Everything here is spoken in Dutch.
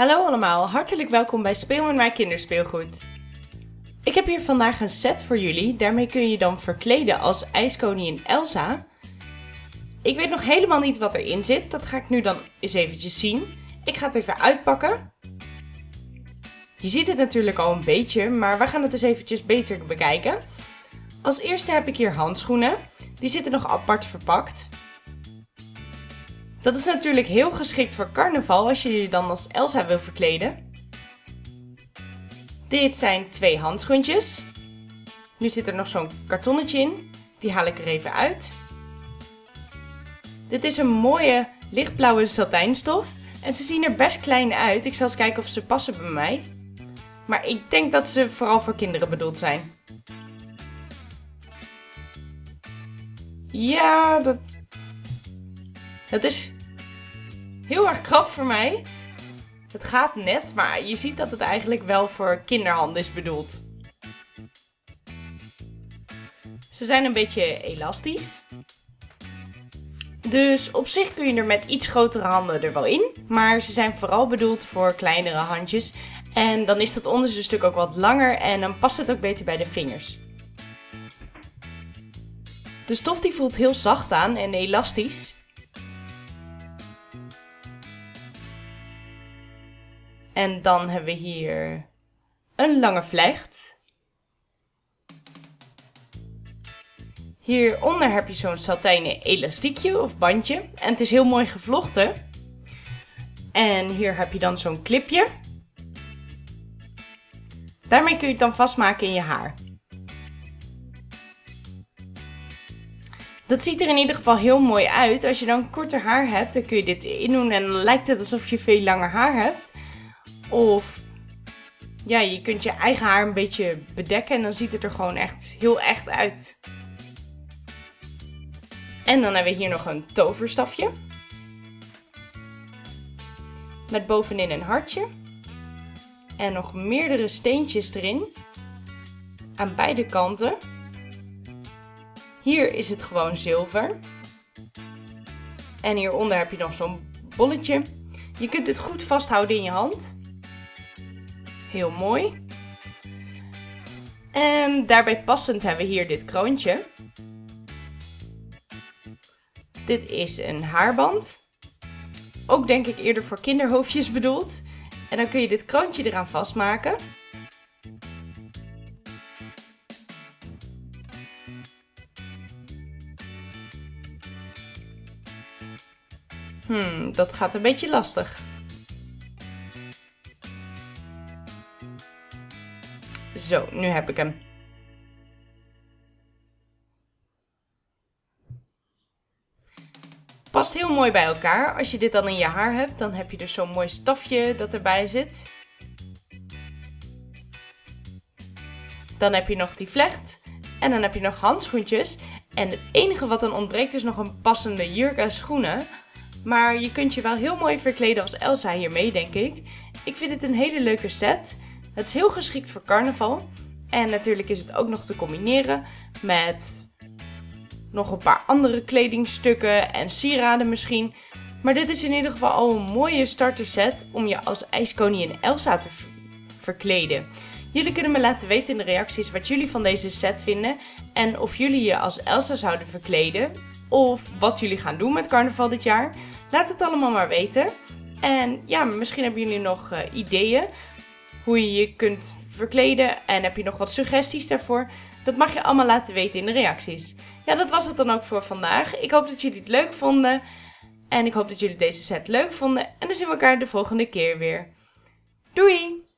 Hallo allemaal, hartelijk welkom bij Speel met mij kinderspeelgoed. Ik heb hier vandaag een set voor jullie, daarmee kun je dan verkleden als ijskoningin Elsa. Ik weet nog helemaal niet wat erin zit, dat ga ik nu dan eens eventjes zien. Ik ga het even uitpakken. Je ziet het natuurlijk al een beetje, maar we gaan het eens eventjes beter bekijken. Als eerste heb ik hier handschoenen. Die zitten nog apart verpakt. Dat is natuurlijk heel geschikt voor carnaval als je je dan als Elsa wil verkleden. Dit zijn twee handschoentjes. Nu zit er nog zo'n kartonnetje in. Die haal ik er even uit. Dit is een mooie lichtblauwe satijnstof. En ze zien er best klein uit. Ik zal eens kijken of ze passen bij mij. Maar ik denk dat ze vooral voor kinderen bedoeld zijn. Ja, dat... Het is heel erg krap voor mij. Het gaat net, maar je ziet dat het eigenlijk wel voor kinderhanden is bedoeld. Ze zijn een beetje elastisch. Dus op zich kun je er met iets grotere handen er wel in. Maar ze zijn vooral bedoeld voor kleinere handjes. En dan is dat onderste stuk ook wat langer en dan past het ook beter bij de vingers. De stof die voelt heel zacht aan en elastisch. En dan hebben we hier een lange vlecht. Hieronder heb je zo'n satijnen elastiekje of bandje. En het is heel mooi gevlochten. En hier heb je dan zo'n clipje. Daarmee kun je het dan vastmaken in je haar. Dat ziet er in ieder geval heel mooi uit. Als je dan korter haar hebt, dan kun je dit in doen en dan lijkt het alsof je veel langer haar hebt. Of ja, je kunt je eigen haar een beetje bedekken en dan ziet het er gewoon echt heel echt uit. En dan hebben we hier nog een toverstafje. Met bovenin een hartje. En nog meerdere steentjes erin. Aan beide kanten. Hier is het gewoon zilver. En hieronder heb je nog zo'n bolletje. Je kunt dit goed vasthouden in je hand. Heel mooi. En daarbij passend hebben we hier dit kroontje. Dit is een haarband. Ook denk ik eerder voor kinderhoofdjes bedoeld. En dan kun je dit kroontje eraan vastmaken. Hmm, dat gaat een beetje lastig. Zo, nu heb ik hem. Past heel mooi bij elkaar. Als je dit dan in je haar hebt, dan heb je dus zo'n mooi stafje dat erbij zit. Dan heb je nog die vlecht. En dan heb je nog handschoentjes. En het enige wat dan ontbreekt is nog een passende jurk en schoenen. Maar je kunt je wel heel mooi verkleden als Elsa hiermee, denk ik. Ik vind het een hele leuke set. Het is heel geschikt voor carnaval. En natuurlijk is het ook nog te combineren met nog een paar andere kledingstukken en sieraden misschien. Maar dit is in ieder geval al een mooie starterset om je als ijskoningin Elsa te verkleden. Jullie kunnen me laten weten in de reacties wat jullie van deze set vinden. En of jullie je als Elsa zouden verkleden. Of wat jullie gaan doen met carnaval dit jaar. Laat het allemaal maar weten. En ja, misschien hebben jullie nog uh, ideeën hoe je je kunt verkleden. En heb je nog wat suggesties daarvoor? Dat mag je allemaal laten weten in de reacties. Ja, dat was het dan ook voor vandaag. Ik hoop dat jullie het leuk vonden. En ik hoop dat jullie deze set leuk vonden. En dan zien we elkaar de volgende keer weer. Doei!